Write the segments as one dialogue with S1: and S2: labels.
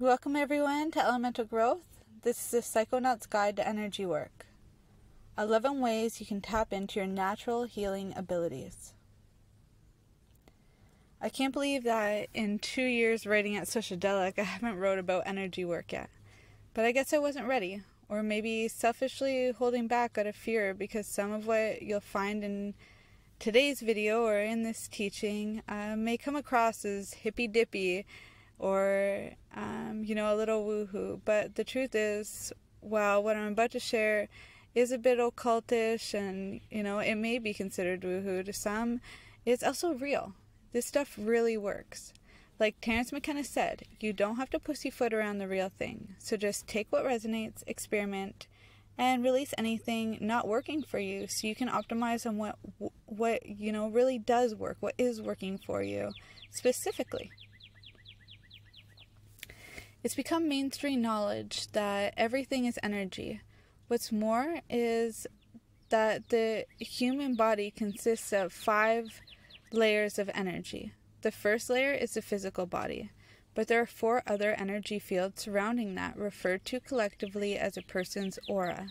S1: Welcome everyone to Elemental Growth. This is a Psychonaut's Guide to Energy Work. 11 ways you can tap into your natural healing abilities. I can't believe that in two years writing at Sociedelic, I haven't wrote about energy work yet. But I guess I wasn't ready, or maybe selfishly holding back out of fear because some of what you'll find in today's video or in this teaching uh, may come across as hippy dippy or um, you know a little woohoo. But the truth is, well, what I'm about to share is a bit occultish, and you know it may be considered woohoo to some. It's also real. This stuff really works. Like Terence McKenna said, you don't have to pussyfoot around the real thing. So just take what resonates, experiment, and release anything not working for you so you can optimize on what what you know really does work, what is working for you specifically. It's become mainstream knowledge that everything is energy. What's more is that the human body consists of five layers of energy. The first layer is the physical body, but there are four other energy fields surrounding that, referred to collectively as a person's aura.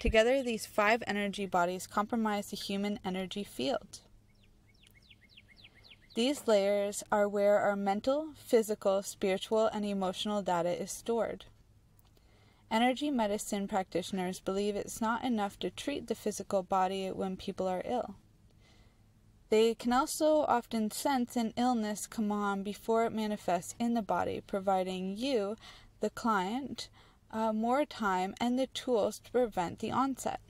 S1: Together, these five energy bodies comprise the human energy field. These layers are where our mental, physical, spiritual, and emotional data is stored. Energy medicine practitioners believe it's not enough to treat the physical body when people are ill. They can also often sense an illness come on before it manifests in the body, providing you, the client, uh, more time and the tools to prevent the onset.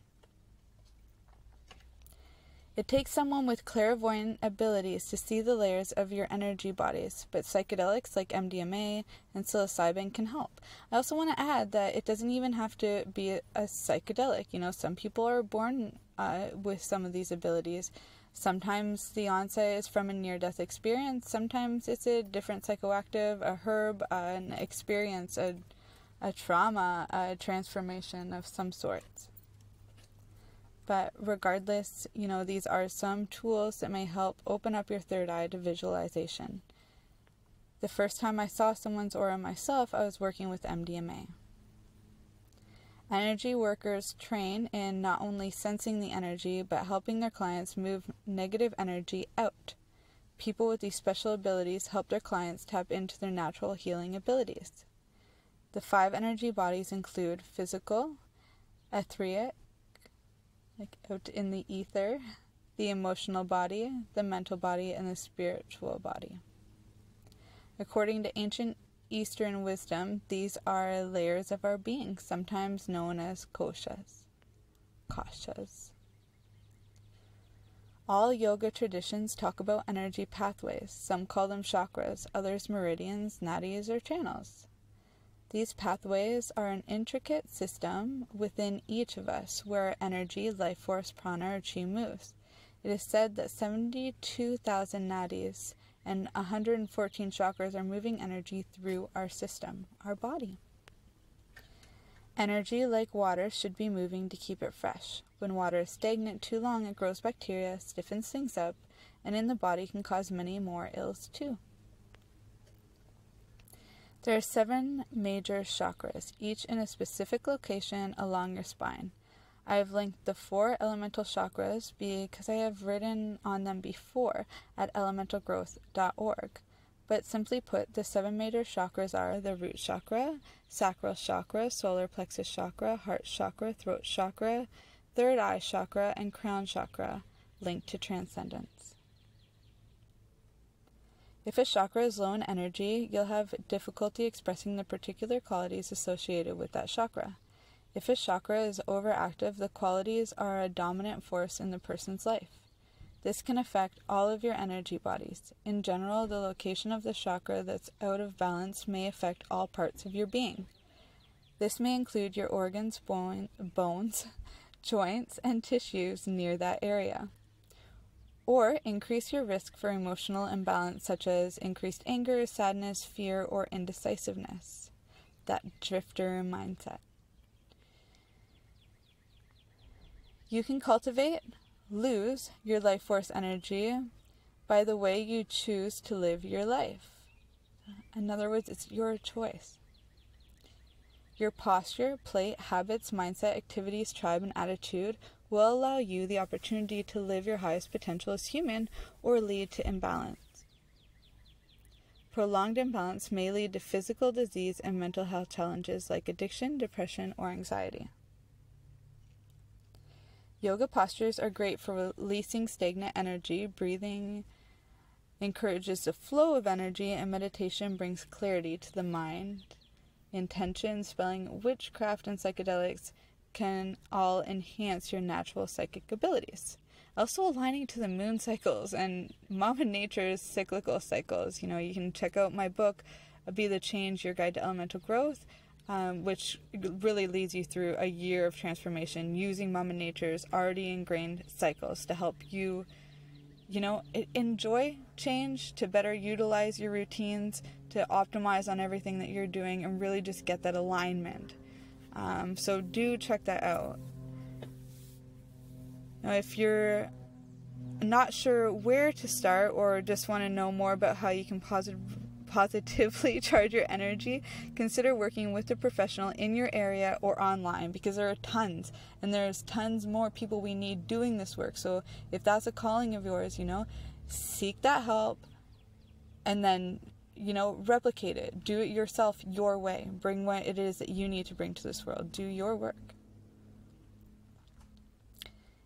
S1: It takes someone with clairvoyant abilities to see the layers of your energy bodies, but psychedelics like MDMA and psilocybin can help. I also want to add that it doesn't even have to be a, psychedelic. You know, some people are born uh, with some of these abilities. Sometimes the onset is from a near death experience, sometimes it's a different psychoactive, a herb, uh, an experience, a, a trauma, a transformation of some sort. But regardless, you know, these are some tools that may help open up your third eye to visualization. The first time I saw someone's aura myself, I was working with MDMA. Energy workers train in not only sensing the energy, but helping their clients move negative energy out. People with these special abilities help their clients tap into their natural healing abilities. The five energy bodies include physical, etheric, like out in the ether, the emotional body, the mental body, and the spiritual body. According to ancient Eastern wisdom, these are layers of our being, sometimes known as koshas. Koshas. All yoga traditions talk about energy pathways. Some call them chakras, others meridians, nadis, or channels. These pathways are an intricate system within each of us where energy, life force, prana, or chi moves. It is said that 72,000 nadis and 114 chakras are moving energy through our system, our body. Energy, like water, should be moving to keep it fresh. When water is stagnant too long, it grows bacteria, stiffens things up, and in the body can cause many more ills too. There are seven major chakras, each in a specific location along your spine. I have linked the four elemental chakras because I have written on them before at elementalgrowth.org. But simply put, the seven major chakras are the root chakra, sacral chakra, solar plexus chakra, heart chakra, throat chakra, third eye chakra, and crown chakra, linked to transcendence. If a chakra is low in energy, you'll have difficulty expressing the particular qualities associated with that chakra. If a chakra is overactive, the qualities are a dominant force in the person's life. This can affect all of your energy bodies. In general, the location of the chakra that's out of balance may affect all parts of your being. This may include your organs, bones, joints, and tissues near that area or increase your risk for emotional imbalance, such as increased anger, sadness, fear, or indecisiveness. That drifter mindset. You can cultivate, lose your life force energy by the way you choose to live your life. In other words, it's your choice. Your posture, plate, habits, mindset, activities, tribe, and attitude will allow you the opportunity to live your highest potential as human or lead to imbalance. Prolonged imbalance may lead to physical disease and mental health challenges like addiction, depression, or anxiety. Yoga postures are great for releasing stagnant energy. Breathing encourages the flow of energy, and meditation brings clarity to the mind. Intention, spelling, witchcraft, and psychedelics can all enhance your natural psychic abilities. Also, aligning to the moon cycles and Mama Nature's cyclical cycles. You know, you can check out my book, Be the Change Your Guide to Elemental Growth, um, which really leads you through a year of transformation using Mama Nature's already ingrained cycles to help you, you know, enjoy change, to better utilize your routines, to optimize on everything that you're doing, and really just get that alignment. Um, so do check that out. Now, if you're not sure where to start or just want to know more about how you can positive, positively charge your energy, consider working with a professional in your area or online because there are tons and there's tons more people we need doing this work. So if that's a calling of yours, you know, seek that help and then you know, replicate it. Do it yourself your way. Bring what it is that you need to bring to this world. Do your work.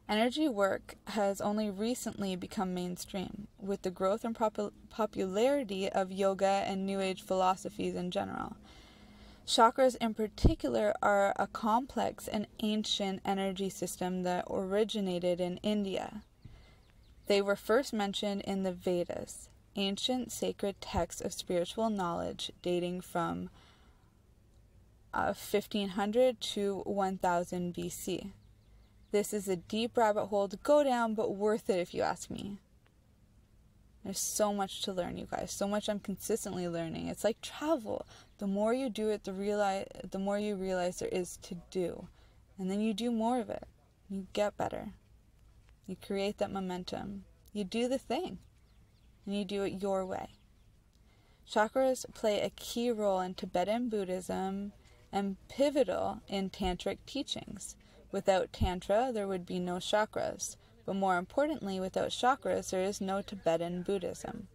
S1: Energy work has only recently become mainstream, with the growth and pop- popularity of yoga and New Age philosophies in general. Chakras, in particular, are a complex and ancient energy system that originated in India. They were first mentioned in the Vedas ancient sacred texts of spiritual knowledge dating from uh, 1500 to 1000 BC. This is a deep rabbit hole to go down, but worth it if you ask me. There's so much to learn, you guys. So much I'm consistently learning. It's like travel. The more you do it, the realize the more you realize there is to do. And then you do more of it. You get better. You create that momentum. You do the thing and you do it your way. Chakras play a key role in Tibetan Buddhism and pivotal in tantric teachings. Without Tantra, there would be no chakras, but more importantly, without chakras, there is no Tibetan Buddhism.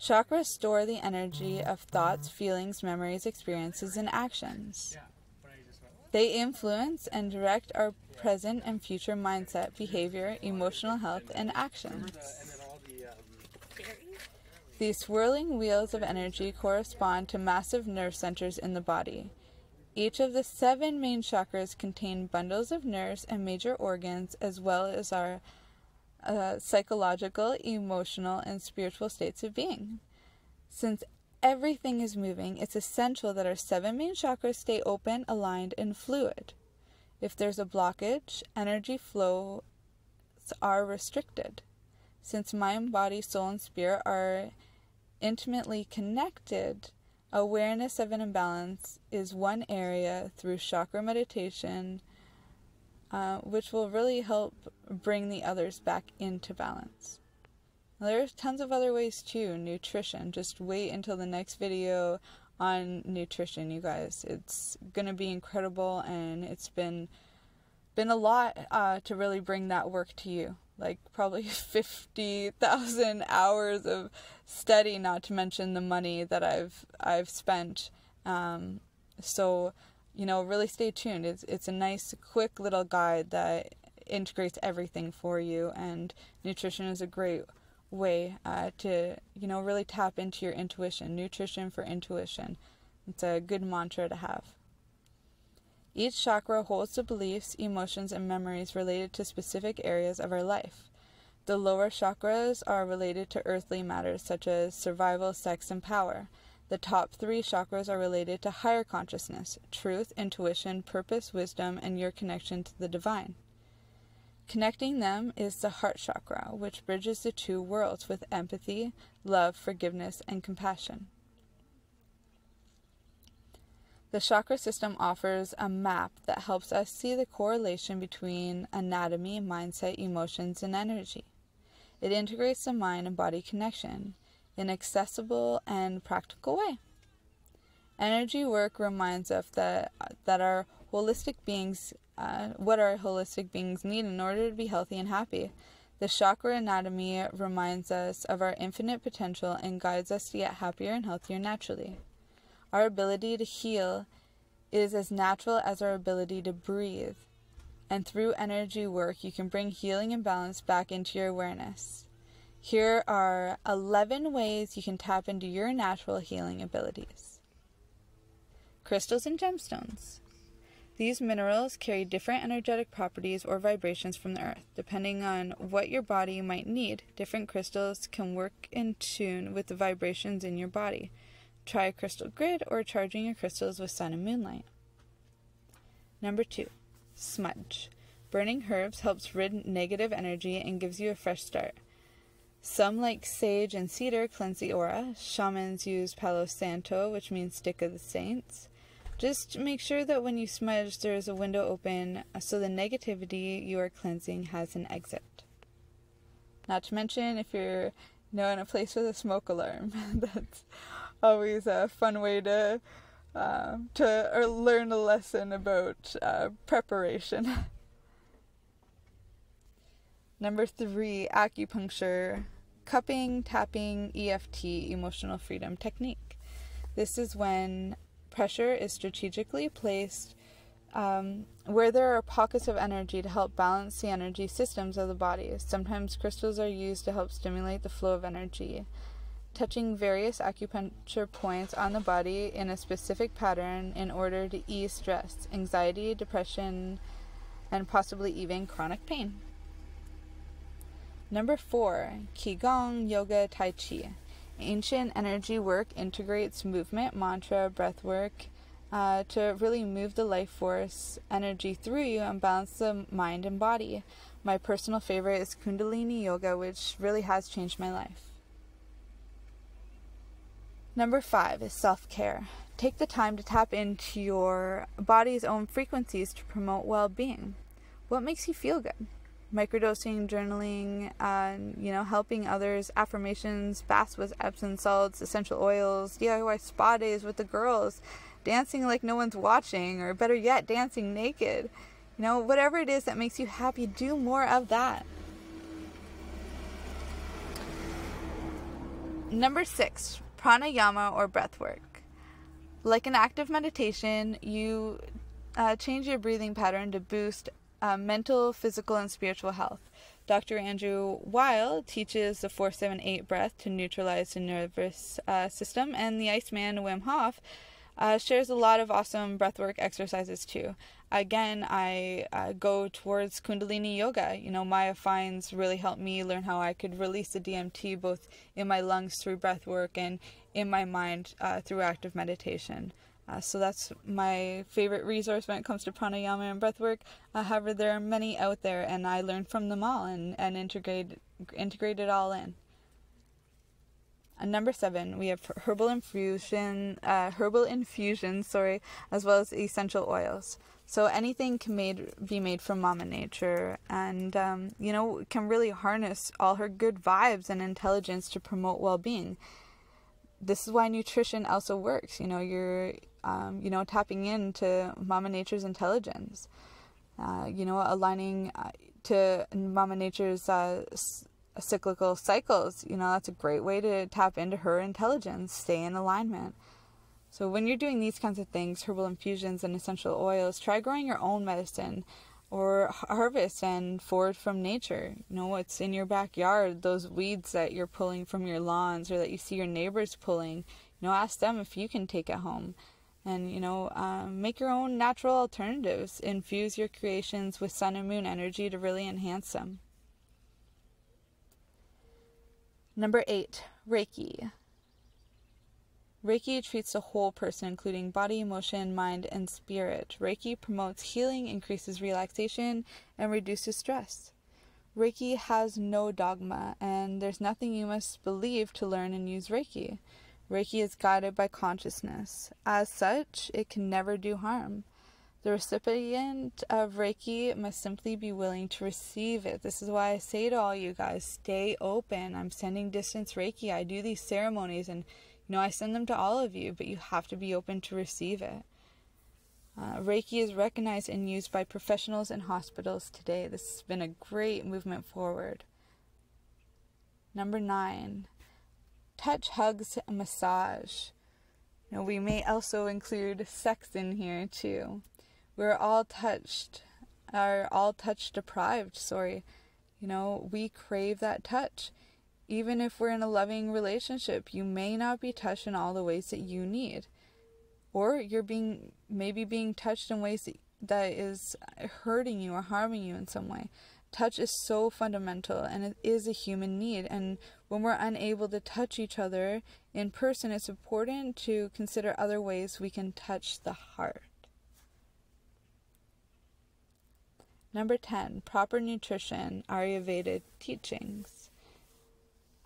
S1: Chakras store the energy of thoughts, feelings, memories, experiences, and actions. They influence and direct our present and future mindset, behavior, emotional health, and actions. These swirling wheels of energy correspond to massive nerve centers in the body. Each of the seven main chakras contain bundles of nerves and major organs, as well as our uh, psychological, emotional, and spiritual states of being. Since everything is moving, it's essential that our seven main chakras stay open, aligned, and fluid. If there's a blockage, energy flows are restricted. Since mind, body, soul, and spirit are intimately connected, awareness of an imbalance is one area through chakra meditation, uh, which will really help bring the others back into balance. There's tons of other ways too. Nutrition. Just wait until the next video on nutrition, you guys. It's gonna be incredible, and it's been been a lot uh, to really bring that work to you like probably 50,000 hours of study not to mention the money that I've I've spent. Um, so you know really stay tuned. It's it's a nice quick little guide that integrates everything for you and nutrition is a great way uh, to you know really tap into your intuition nutrition for intuition. It's a good mantra to have each chakra holds the beliefs, emotions, and memories related to specific areas of our life. The lower chakras are related to earthly matters such as survival, sex, and power. The top three chakras are related to higher consciousness, truth, intuition, purpose, wisdom, and your connection to the divine. Connecting them is the heart chakra, which bridges the two worlds with empathy, love, forgiveness, and compassion. The chakra system offers a map that helps us see the correlation between anatomy, mindset, emotions, and energy. It integrates the mind and body connection. in an accessible and practical way. Energy work reminds us that that our holistic beings, uh, what our holistic beings need in order to be healthy and happy. The chakra anatomy reminds us of our infinite potential and guides us to get happier and healthier naturally. Our ability to heal is as natural as our ability to breathe. And through energy work, you can bring healing and balance back into your awareness. Here are 11 ways you can tap into your natural healing abilities. Crystals and gemstones. These minerals carry different energetic properties or vibrations from the earth. Depending on what your body might need, different crystals can work in tune with the vibrations in your body. Try a crystal grid or charging your crystals with sun and moonlight. Number two, smudge. Burning herbs helps rid negative energy and gives you a fresh start. Some, like sage and cedar, cleanse the aura. Shamans use Palo Santo, which means stick of the saints. Just make sure that when you smudge, there is a window open uh, so the negativity you are cleansing has an exit. Not to mention, if you're you know, in a place with a smoke alarm, that's always a fun way to uh, to learn a lesson about uh, preparation. Number three, acupuncture cupping, tapping, EFT, emotional freedom technique. This is when pressure is strategically placed um, where there are pockets of energy to help balance the energy systems of the body. Sometimes crystals are used to help stimulate the flow of energy. Touching various acupuncture points on the body in a specific pattern in order to ease stress, anxiety, depression, and possibly even chronic pain. Number four, Qigong Yoga Tai Chi. Ancient energy work integrates movement, mantra, breath work uh, to really move the life force energy through you and balance the mind and body. My personal favorite is Kundalini Yoga, which really has changed my life. Number five is self care. Take the time to tap into your body's own frequencies to promote well being. What makes you feel good? microdosing, journaling, and you know, helping others, affirmations, baths with Epsom salts, essential oils, DIY spa days with the girls, dancing like no one's watching, or better yet, dancing naked. You know, whatever it is that makes you happy, do more of that. Number six, pranayama or breath work. Like an active meditation, you uh, change your breathing pattern to boost uh, mental, physical, and spiritual health. Dr. Andrew Weil teaches the 478 breath to neutralize the nervous uh, system, and the Iceman Wim Hof uh, shares a lot of awesome breathwork exercises too. Again, I uh, go towards Kundalini Yoga. You know, Maya Fiennes really helped me learn how I could release the DMT both in my lungs through breathwork and in my mind uh, through active meditation. Uh, so that's my favorite resource when it comes to pranayama and breathwork. Uh, however, there are many out there, and I learned from them all and, and integrate integrate it all in. And number seven, we have herbal infusion, uh, herbal infusion, sorry, as well as essential oils. So anything can made be made from Mama Nature, and um, you know can really harness all her good vibes and intelligence to promote well-being. This is why nutrition also works. You know, you're um, you know, tapping into Mama Nature's intelligence, uh, you know, aligning uh, to Mama Nature's uh, cyclical cycles. You know, that's a great way to tap into her intelligence, stay in alignment. So when you're doing these kinds of things, herbal infusions and essential oils, try growing your own medicine or harvest and forage from nature. You know, what's in your backyard, those weeds that you're pulling from your lawns or that you see your neighbors pulling, you know, ask them if you can take it home and you know um, make your own natural alternatives infuse your creations with sun and moon energy to really enhance them number eight reiki reiki treats the whole person including body emotion mind and spirit reiki promotes healing increases relaxation and reduces stress reiki has no dogma and there's nothing you must believe to learn and use reiki Reiki is guided by consciousness. As such, it can never do harm. The recipient of Reiki must simply be willing to receive it. This is why I say to all you guys stay open. I'm sending distance Reiki. I do these ceremonies and you know I send them to all of you, but you have to be open to receive it. Uh, Reiki is recognized and used by professionals in hospitals today. This has been a great movement forward. Number nine, touch, hugs, and massage. You know, we may also include sex in here too. We're all touched, are all touch deprived, sorry. You know, we crave that touch. Even if we're in a loving relationship, you may not be touched in all the ways that you need. Or you're being maybe being touched in ways that, that is hurting you or harming you in some way. Touch is so fundamental and it is a human need. And when we're unable to touch each other in person, it's important to consider other ways we can touch the heart. Number 10, proper nutrition, Ayurvedic teachings.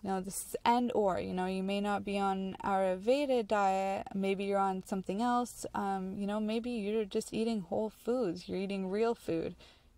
S1: Now, this is and or, you know, you may not be on Ayurveda diet, maybe you're on something else, um, you know, maybe you're just eating whole foods, you're eating real food,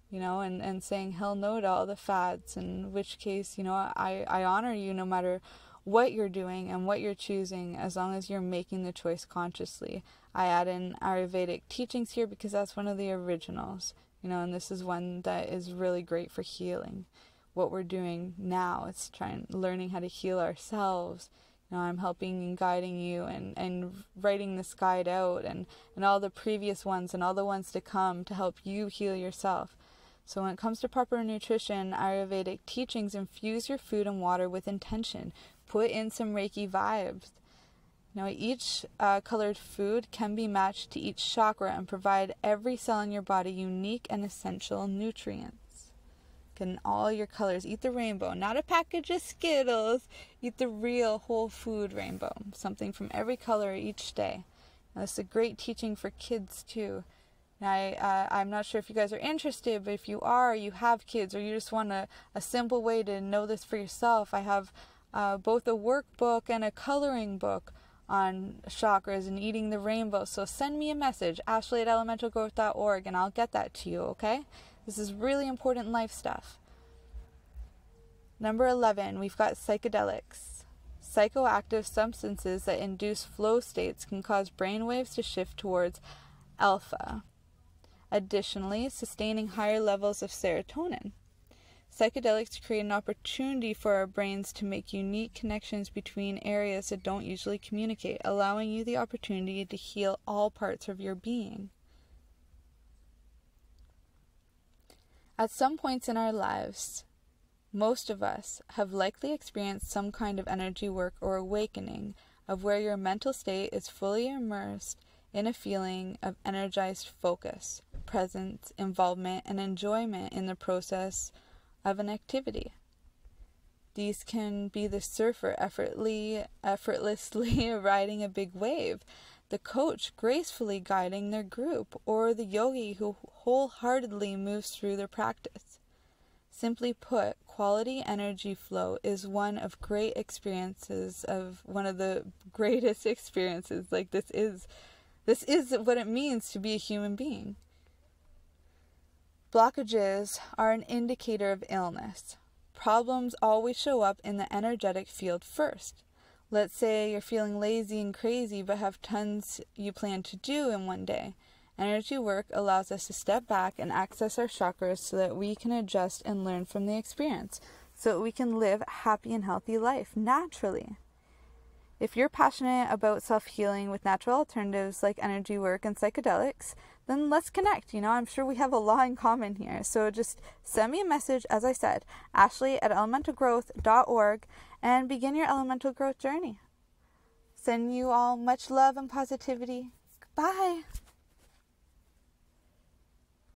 S1: you know, and, and saying hell no to all the fads, in which case, you know, I, I honor you no matter what you're doing and what you're choosing as long as you're making the choice consciously. I add in Ayurvedic teachings here because that's one of the originals you know, and this is one that is really great for healing. What we're doing now is trying learning how to heal ourselves. You know, I'm helping and guiding you and, and writing this guide out and, and all the previous ones and all the ones to come to help you heal yourself. So when it comes to proper nutrition, Ayurvedic teachings infuse your food and water with intention. Put in some Reiki vibes. Now, each uh, colored food can be matched to each chakra and provide every cell in your body unique and essential nutrients. In all your colors. Eat the rainbow, not a package of Skittles. Eat the real whole food rainbow, something from every color each day. Now, this is a great teaching for kids too. Now, I, uh, I'm not sure if you guys are interested, but if you are, you have kids, or you just want a, a simple way to know this for yourself, I have uh, both a workbook and a coloring book on chakras and eating the rainbow. So send me a message, ashley at elementalgrowth.org, and I'll get that to you, okay? This is really important life stuff. Number 11, we've got psychedelics. Psychoactive substances that induce flow states can cause brain waves to shift towards alpha. Additionally, sustaining higher levels of serotonin. Psychedelics create an opportunity for our brains to make unique connections between areas that don't usually communicate, allowing you the opportunity to heal all parts of your being. At some points in our lives, most of us have likely experienced some kind of energy work or awakening of where your mental state is fully immersed in a feeling of energized focus, presence, involvement, and enjoyment in the process of an activity. These can be the surfer effortlessly, effortlessly riding a big wave, the coach gracefully guiding their group, or the yogi who wholeheartedly moves through their practice. Simply put, quality energy flow is one of great experiences of one of the greatest experiences. Like this is this is what it means to be a human being. Blockages are an indicator of illness. Problems always show up in the energetic field first. Let's say you're feeling lazy and crazy but have tons you plan to do in one day. Energy work allows us to step back and access our chakras so that we can adjust and learn from the experience, so that we can live a happy and healthy life naturally. If you're passionate about self healing with natural alternatives like energy work and psychedelics, then let's connect. You know, I'm sure we have a lot in common here. So just send me a message, as I said, ashley at elementalgrowth.org, and begin your elemental growth journey. Send you all much love and positivity. Goodbye.